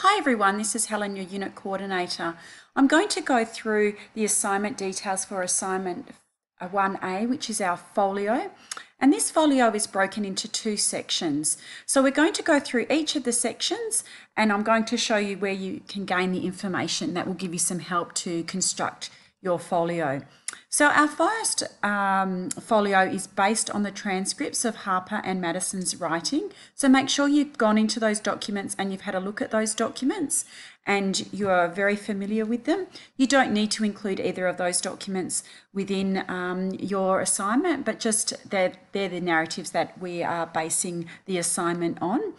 Hi everyone, this is Helen, your unit coordinator. I'm going to go through the assignment details for assignment 1A, which is our folio. And this folio is broken into two sections. So we're going to go through each of the sections and I'm going to show you where you can gain the information that will give you some help to construct your folio. So our first um, folio is based on the transcripts of Harper and Madison's writing. So make sure you've gone into those documents and you've had a look at those documents and you are very familiar with them. You don't need to include either of those documents within um, your assignment, but just they're, they're the narratives that we are basing the assignment on.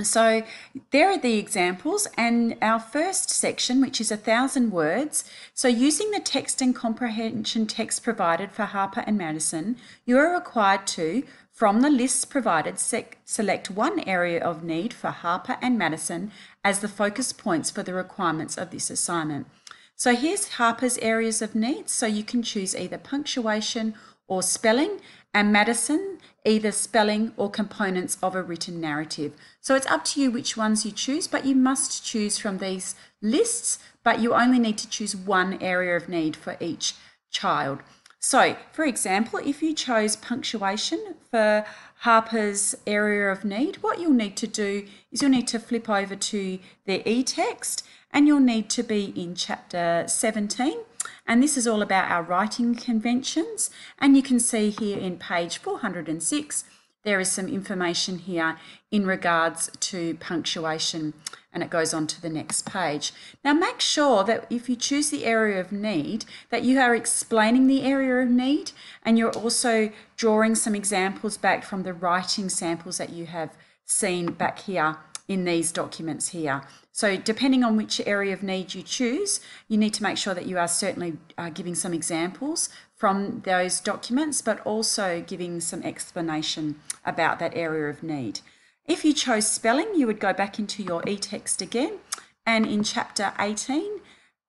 So there are the examples and our first section, which is a thousand words. So using the text and comprehension text provided for Harper and Madison, you are required to, from the lists provided, select one area of need for Harper and Madison as the focus points for the requirements of this assignment. So here's Harper's areas of need. So you can choose either punctuation or spelling, and Madison, either spelling or components of a written narrative. So it's up to you which ones you choose, but you must choose from these lists, but you only need to choose one area of need for each child. So, for example, if you chose punctuation for Harper's area of need, what you'll need to do is you'll need to flip over to the e-text and you'll need to be in chapter 17 and this is all about our writing conventions. And you can see here in page 406, there is some information here in regards to punctuation and it goes on to the next page. Now make sure that if you choose the area of need that you are explaining the area of need and you're also drawing some examples back from the writing samples that you have seen back here in these documents here. So depending on which area of need you choose, you need to make sure that you are certainly uh, giving some examples from those documents, but also giving some explanation about that area of need. If you chose spelling, you would go back into your e-text again, and in chapter 18,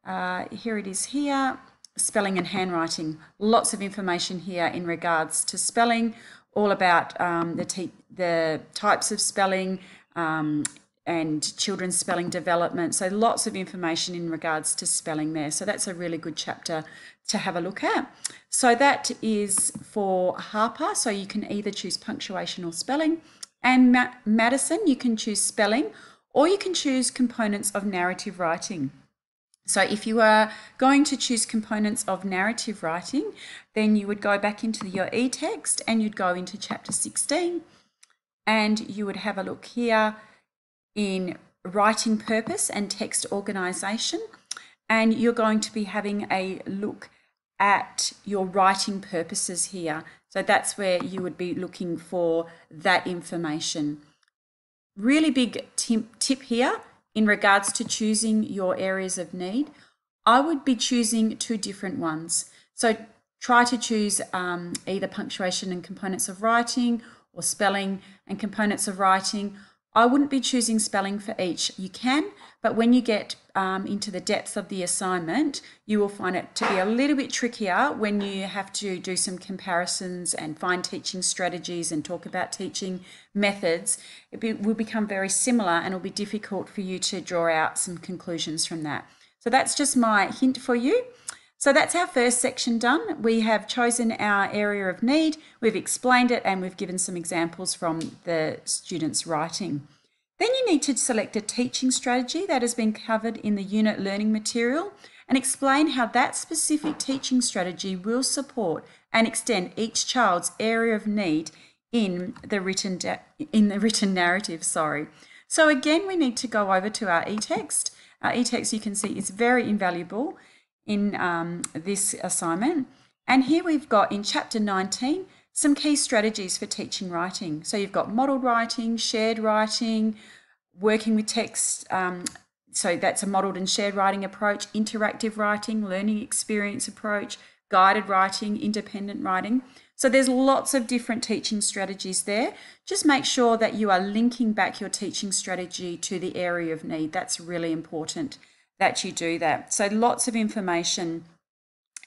uh, here it is here, spelling and handwriting. Lots of information here in regards to spelling, all about um, the, the types of spelling, um, and children's spelling development. So lots of information in regards to spelling there. So that's a really good chapter to have a look at. So that is for Harper. So you can either choose punctuation or spelling. And Ma Madison, you can choose spelling or you can choose components of narrative writing. So if you are going to choose components of narrative writing, then you would go back into your e-text and you'd go into chapter 16 and you would have a look here in writing purpose and text organization. And you're going to be having a look at your writing purposes here. So that's where you would be looking for that information. Really big tip here in regards to choosing your areas of need. I would be choosing two different ones. So try to choose um, either punctuation and components of writing or spelling and components of writing. I wouldn't be choosing spelling for each. You can, but when you get um, into the depths of the assignment, you will find it to be a little bit trickier when you have to do some comparisons and find teaching strategies and talk about teaching methods. It be, will become very similar and it'll be difficult for you to draw out some conclusions from that. So that's just my hint for you. So that's our first section done. We have chosen our area of need, we've explained it, and we've given some examples from the students' writing. Then you need to select a teaching strategy that has been covered in the unit learning material and explain how that specific teaching strategy will support and extend each child's area of need in the written in the written narrative, sorry. So again, we need to go over to our e-text. Our e-text you can see is very invaluable in um, this assignment. And here we've got in chapter 19 some key strategies for teaching writing. So you've got modelled writing, shared writing, working with text. Um, so that's a modelled and shared writing approach, interactive writing, learning experience approach, guided writing, independent writing. So there's lots of different teaching strategies there. Just make sure that you are linking back your teaching strategy to the area of need. That's really important that you do that. So lots of information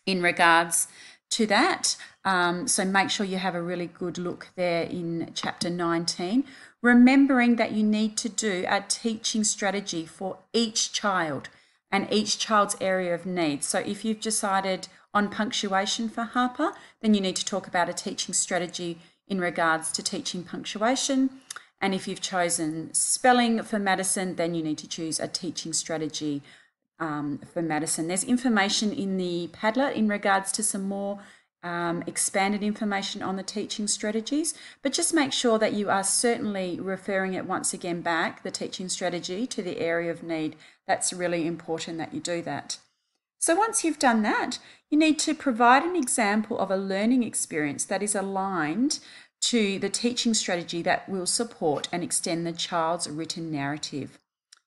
in regards to that. Um, so make sure you have a really good look there in chapter 19. Remembering that you need to do a teaching strategy for each child and each child's area of need. So if you've decided on punctuation for Harper, then you need to talk about a teaching strategy in regards to teaching punctuation. And if you've chosen spelling for Madison, then you need to choose a teaching strategy um, for Madison. There's information in the Padlet in regards to some more um, expanded information on the teaching strategies, but just make sure that you are certainly referring it once again back, the teaching strategy, to the area of need. That's really important that you do that. So once you've done that, you need to provide an example of a learning experience that is aligned to the teaching strategy that will support and extend the child's written narrative.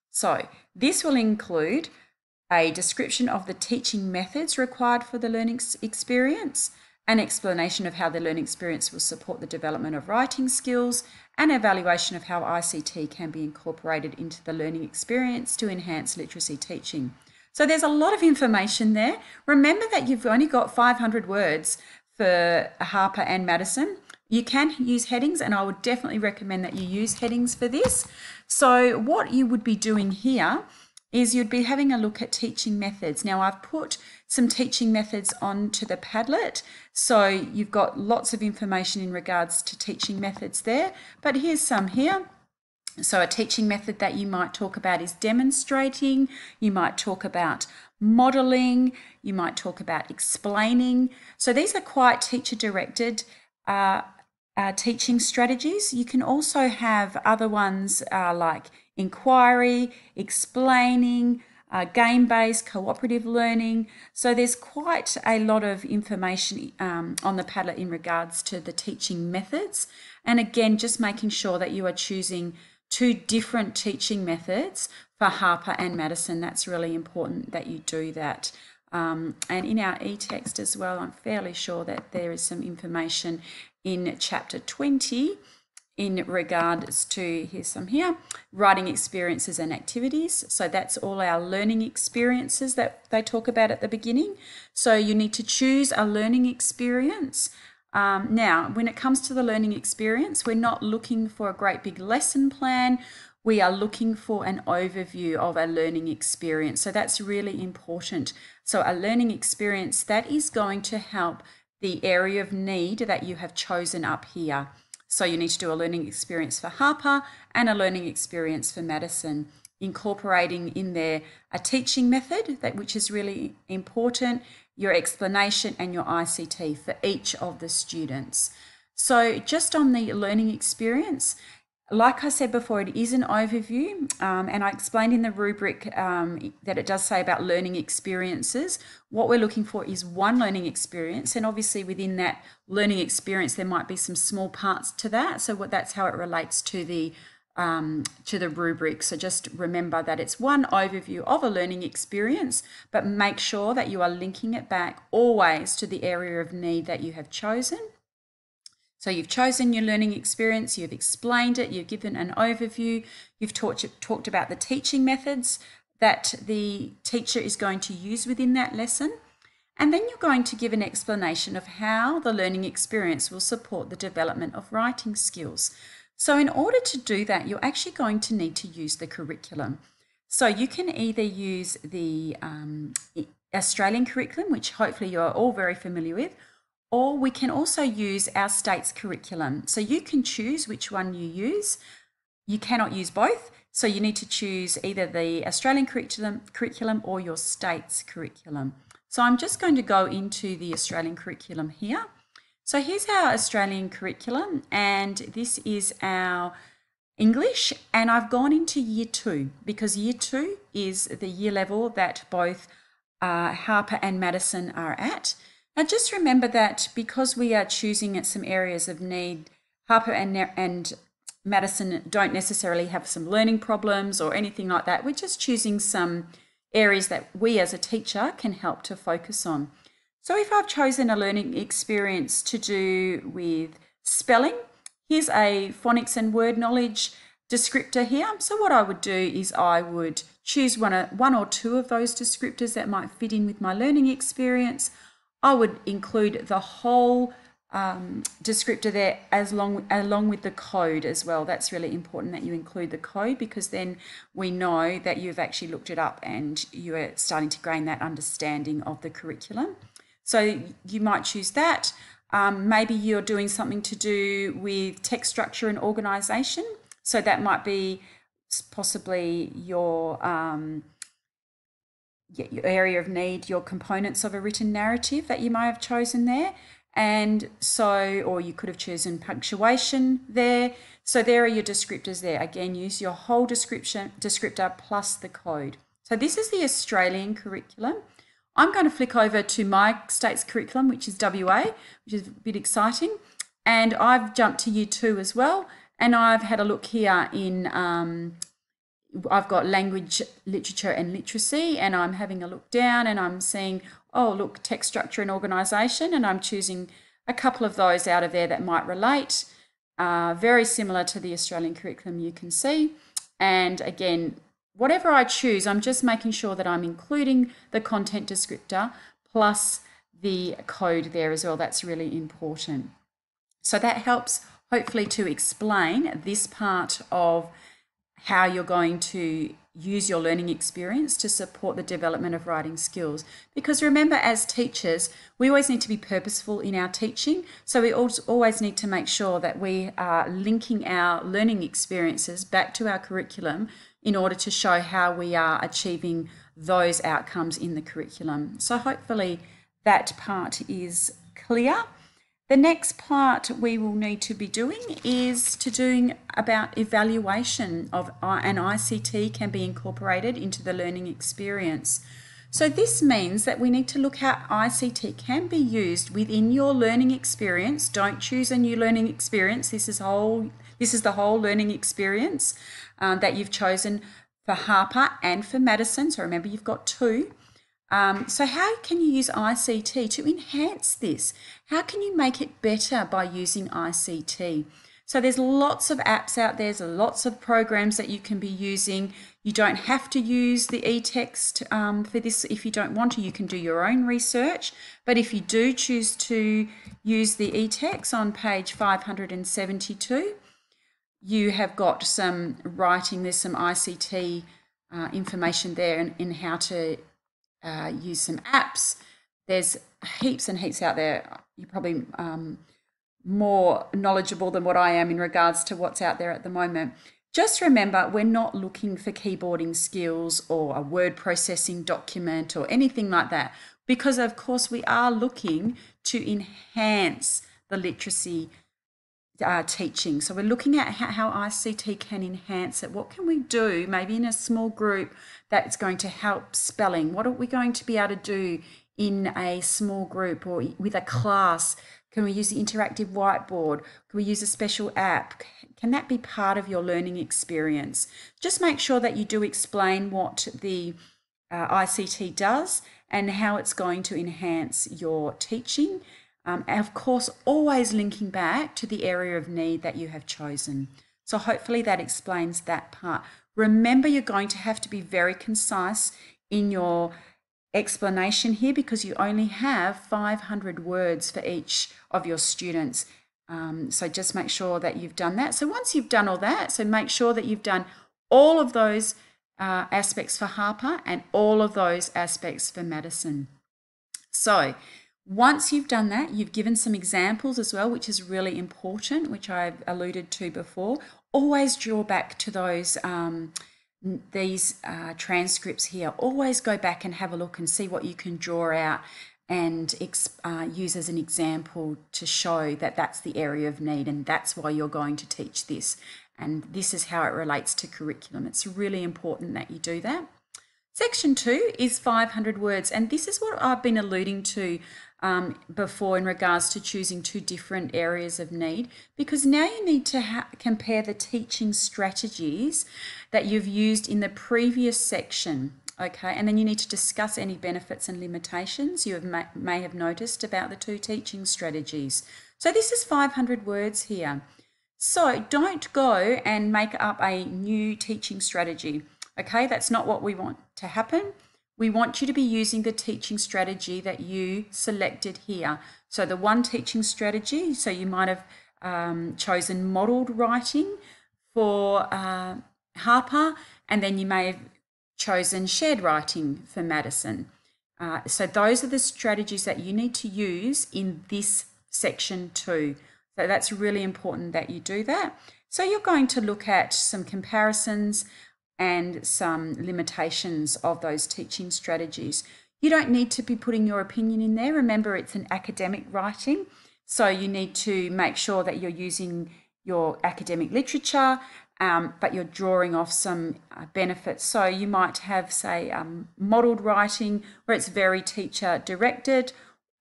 So this will include a description of the teaching methods required for the learning experience, an explanation of how the learning experience will support the development of writing skills, and evaluation of how ICT can be incorporated into the learning experience to enhance literacy teaching. So there's a lot of information there. Remember that you've only got 500 words for Harper and Madison. You can use headings, and I would definitely recommend that you use headings for this. So, what you would be doing here is you'd be having a look at teaching methods. Now, I've put some teaching methods onto the Padlet, so you've got lots of information in regards to teaching methods there, but here's some here. So, a teaching method that you might talk about is demonstrating, you might talk about modeling, you might talk about explaining. So, these are quite teacher directed uh, uh, teaching strategies. You can also have other ones uh, like inquiry, explaining, uh, game based, cooperative learning. So there's quite a lot of information um, on the Padlet in regards to the teaching methods. And again, just making sure that you are choosing two different teaching methods for Harper and Madison. That's really important that you do that. Um, and in our e-text as well, I'm fairly sure that there is some information in chapter 20 in regards to, here's some here, writing experiences and activities. So that's all our learning experiences that they talk about at the beginning. So you need to choose a learning experience. Um, now, when it comes to the learning experience, we're not looking for a great big lesson plan. We are looking for an overview of a learning experience. So that's really important. So a learning experience that is going to help the area of need that you have chosen up here. So you need to do a learning experience for Harper and a learning experience for Madison, incorporating in there a teaching method that which is really important, your explanation and your ICT for each of the students. So just on the learning experience, like I said before, it is an overview, um, and I explained in the rubric um, that it does say about learning experiences. What we're looking for is one learning experience, and obviously within that learning experience, there might be some small parts to that. So what, that's how it relates to the um, to the rubric. So just remember that it's one overview of a learning experience, but make sure that you are linking it back always to the area of need that you have chosen. So you've chosen your learning experience, you've explained it, you've given an overview, you've talked, talked about the teaching methods that the teacher is going to use within that lesson. And then you're going to give an explanation of how the learning experience will support the development of writing skills. So in order to do that, you're actually going to need to use the curriculum. So you can either use the um, Australian curriculum, which hopefully you're all very familiar with, or we can also use our state's curriculum. So you can choose which one you use. You cannot use both. So you need to choose either the Australian curriculum, curriculum or your state's curriculum. So I'm just going to go into the Australian curriculum here. So here's our Australian curriculum and this is our English and I've gone into year two because year two is the year level that both uh, Harper and Madison are at. Now, just remember that because we are choosing at some areas of need, Harper and, and Madison don't necessarily have some learning problems or anything like that. We're just choosing some areas that we as a teacher can help to focus on. So if I've chosen a learning experience to do with spelling, here's a phonics and word knowledge descriptor here. So what I would do is I would choose one, one or two of those descriptors that might fit in with my learning experience. I would include the whole um, descriptor there as long along with the code as well. That's really important that you include the code because then we know that you've actually looked it up and you are starting to gain that understanding of the curriculum. So you might choose that. Um, maybe you're doing something to do with text structure and organization. So that might be possibly your, um, your area of need, your components of a written narrative that you may have chosen there. And so, or you could have chosen punctuation there. So there are your descriptors there. Again, use your whole description descriptor plus the code. So this is the Australian curriculum. I'm going to flick over to my state's curriculum, which is WA, which is a bit exciting. And I've jumped to year two as well. And I've had a look here in, um, I've got language, literature and literacy, and I'm having a look down and I'm seeing, oh, look, text structure and organisation, and I'm choosing a couple of those out of there that might relate. Uh, very similar to the Australian curriculum you can see. And again, whatever I choose, I'm just making sure that I'm including the content descriptor plus the code there as well. That's really important. So that helps hopefully to explain this part of how you're going to use your learning experience to support the development of writing skills. Because remember, as teachers, we always need to be purposeful in our teaching. So we always need to make sure that we are linking our learning experiences back to our curriculum in order to show how we are achieving those outcomes in the curriculum. So hopefully that part is clear. The next part we will need to be doing is to doing about evaluation of an ICT can be incorporated into the learning experience. So this means that we need to look how ICT can be used within your learning experience. Don't choose a new learning experience. This is whole this is the whole learning experience um, that you've chosen for Harper and for Madison. So remember you've got two. Um, so how can you use ICT to enhance this? How can you make it better by using ICT? So there's lots of apps out there, there's lots of programs that you can be using. You don't have to use the e-text um, for this if you don't want to. You can do your own research. But if you do choose to use the e-text on page 572, you have got some writing, there's some ICT uh, information there in, in how to uh, use some apps. There's heaps and heaps out there. You're probably um, more knowledgeable than what I am in regards to what's out there at the moment. Just remember, we're not looking for keyboarding skills or a word processing document or anything like that, because of course we are looking to enhance the literacy uh, teaching. So we're looking at how, how ICT can enhance it. What can we do, maybe in a small group, that's going to help spelling? What are we going to be able to do in a small group or with a class? Can we use the interactive whiteboard? Can we use a special app? Can that be part of your learning experience? Just make sure that you do explain what the uh, ICT does and how it's going to enhance your teaching um, and of course, always linking back to the area of need that you have chosen. So hopefully that explains that part. Remember, you're going to have to be very concise in your explanation here because you only have 500 words for each of your students. Um, so just make sure that you've done that. So once you've done all that, so make sure that you've done all of those uh, aspects for Harper and all of those aspects for Madison. So once you've done that, you've given some examples as well, which is really important, which I've alluded to before. Always draw back to those um, these uh, transcripts here. Always go back and have a look and see what you can draw out and uh, use as an example to show that that's the area of need and that's why you're going to teach this. And this is how it relates to curriculum. It's really important that you do that. Section two is 500 words, and this is what I've been alluding to um, before in regards to choosing two different areas of need. Because now you need to compare the teaching strategies that you've used in the previous section okay? And then you need to discuss any benefits and limitations you have may have noticed about the two teaching strategies. So this is 500 words here. So don't go and make up a new teaching strategy okay? That's not what we want to happen we want you to be using the teaching strategy that you selected here. So the one teaching strategy, so you might have um, chosen modelled writing for uh, Harper, and then you may have chosen shared writing for Madison. Uh, so those are the strategies that you need to use in this section too. So that's really important that you do that. So you're going to look at some comparisons and some limitations of those teaching strategies. You don't need to be putting your opinion in there. Remember, it's an academic writing. So you need to make sure that you're using your academic literature, um, but you're drawing off some uh, benefits. So you might have, say, um, modelled writing where it's very teacher directed.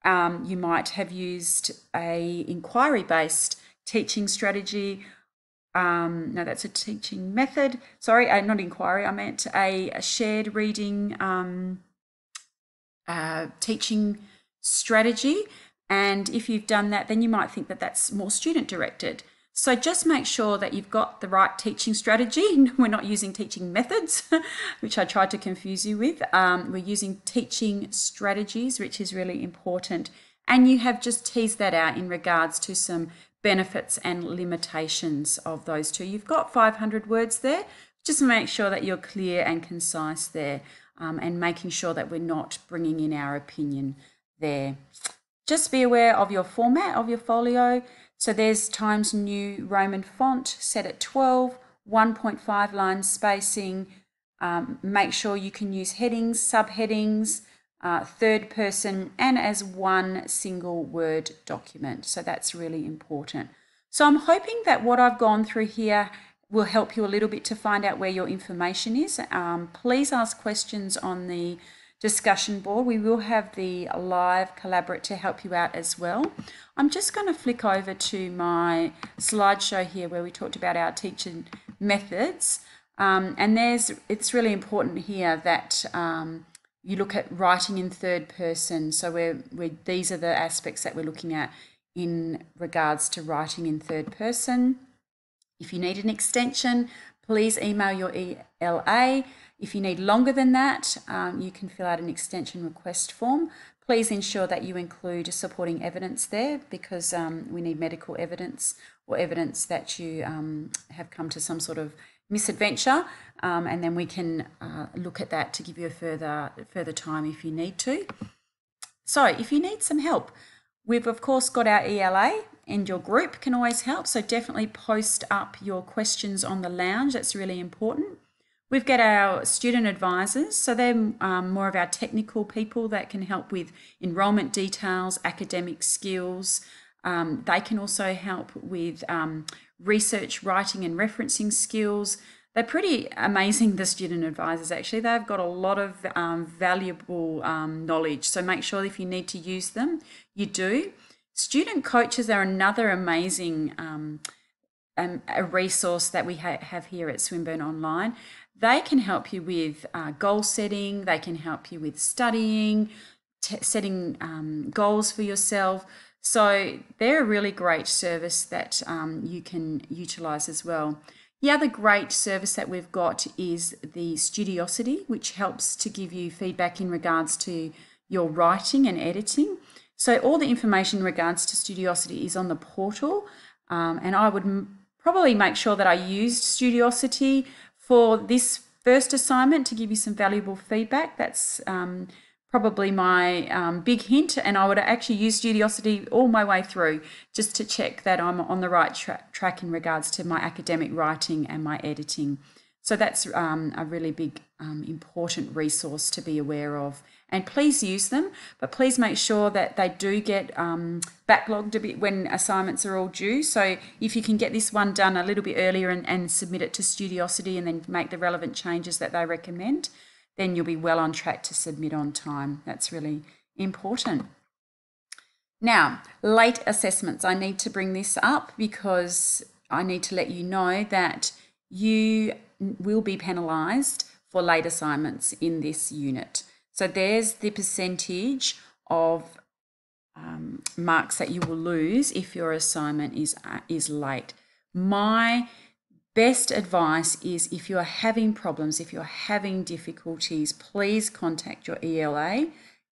Um, you might have used a inquiry based teaching strategy um, no, that's a teaching method. Sorry, uh, not inquiry. I meant a, a shared reading um, uh, teaching strategy. And if you've done that, then you might think that that's more student directed. So just make sure that you've got the right teaching strategy. We're not using teaching methods, which I tried to confuse you with. Um, we're using teaching strategies, which is really important. And you have just teased that out in regards to some benefits and limitations of those two. You've got 500 words there. Just make sure that you're clear and concise there um, and making sure that we're not bringing in our opinion there. Just be aware of your format of your folio. So there's Times New Roman font set at 12, 1.5 line spacing. Um, make sure you can use headings, subheadings, uh, third person and as one single Word document. So that's really important. So I'm hoping that what I've gone through here will help you a little bit to find out where your information is. Um, please ask questions on the discussion board. We will have the live collaborate to help you out as well. I'm just going to flick over to my slideshow here where we talked about our teaching methods. Um, and there's it's really important here that um, you look at writing in third person. So we're, we're, these are the aspects that we're looking at in regards to writing in third person. If you need an extension, please email your ELA. If you need longer than that, um, you can fill out an extension request form. Please ensure that you include supporting evidence there because um, we need medical evidence or evidence that you um, have come to some sort of misadventure, um, and then we can uh, look at that to give you a further further time if you need to. So if you need some help, we've of course got our ELA and your group can always help. So definitely post up your questions on the lounge. That's really important. We've got our student advisors, so they're um, more of our technical people that can help with enrolment details, academic skills. Um, they can also help with um, research, writing, and referencing skills. They're pretty amazing, the student advisors actually. They've got a lot of um, valuable um, knowledge. So make sure if you need to use them, you do. Student coaches are another amazing um, um a resource that we ha have here at Swinburne Online. They can help you with uh, goal setting, they can help you with studying, setting um, goals for yourself. So they're a really great service that um, you can utilize as well. The other great service that we've got is the Studiosity, which helps to give you feedback in regards to your writing and editing. So all the information in regards to Studiosity is on the portal, um, and I would probably make sure that I used Studiosity for this first assignment to give you some valuable feedback. That's um, probably my um, big hint. And I would actually use Studiosity all my way through just to check that I'm on the right tra track in regards to my academic writing and my editing. So that's um, a really big, um, important resource to be aware of. And please use them, but please make sure that they do get um, backlogged a bit when assignments are all due. So if you can get this one done a little bit earlier and, and submit it to Studiosity and then make the relevant changes that they recommend, then you'll be well on track to submit on time. That's really important. Now, late assessments. I need to bring this up because I need to let you know that you will be penalised for late assignments in this unit. So there's the percentage of um, marks that you will lose if your assignment is uh, is late. My best advice is if you are having problems, if you're having difficulties, please contact your ELA,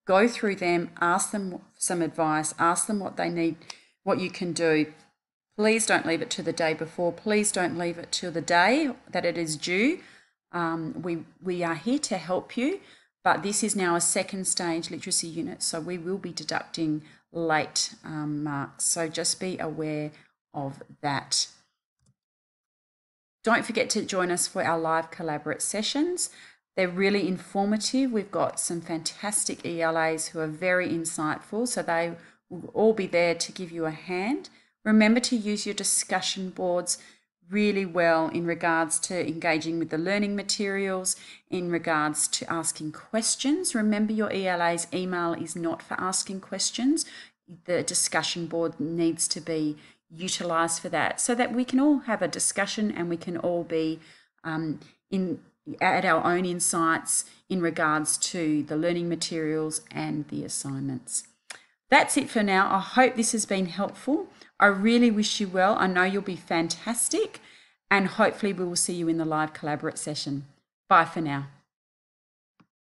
go through them, ask them some advice, ask them what they need, what you can do. Please don't leave it to the day before. Please don't leave it to the day that it is due. Um, we, we are here to help you, but this is now a second stage literacy unit, so we will be deducting late um, marks. So just be aware of that. Don't forget to join us for our live collaborate sessions. They're really informative. We've got some fantastic ELAs who are very insightful, so they will all be there to give you a hand. Remember to use your discussion boards really well in regards to engaging with the learning materials, in regards to asking questions. Remember, your ELA's email is not for asking questions. The discussion board needs to be utilised for that so that we can all have a discussion and we can all be um, in at our own insights in regards to the learning materials and the assignments. That's it for now. I hope this has been helpful. I really wish you well. I know you'll be fantastic, and hopefully, we will see you in the live collaborate session. Bye for now.